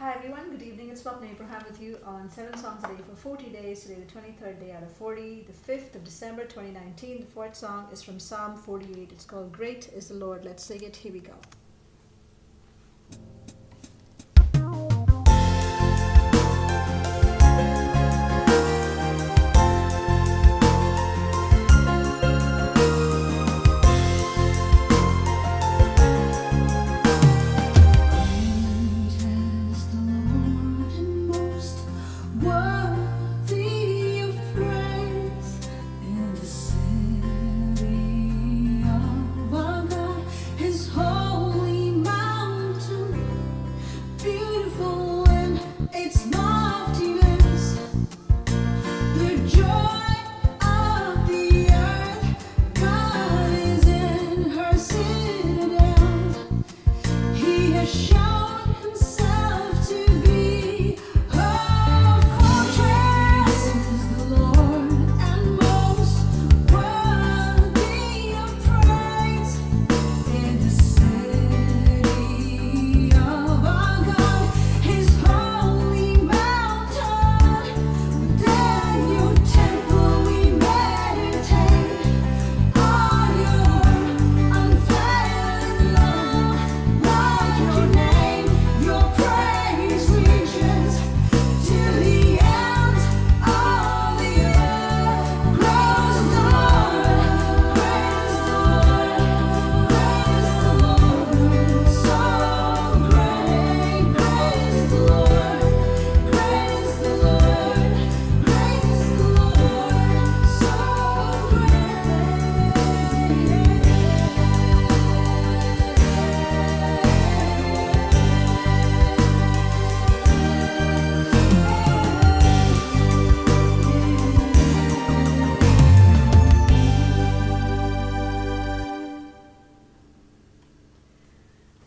Hi everyone, good evening. It's Swapna Abraham with you on 7 Songs a Day for 40 days. Today, the 23rd day out of 40, the 5th of December 2019. The fourth song is from Psalm 48. It's called Great is the Lord. Let's sing it. Here we go. show.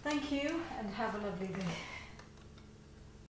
Thank you and have a lovely day.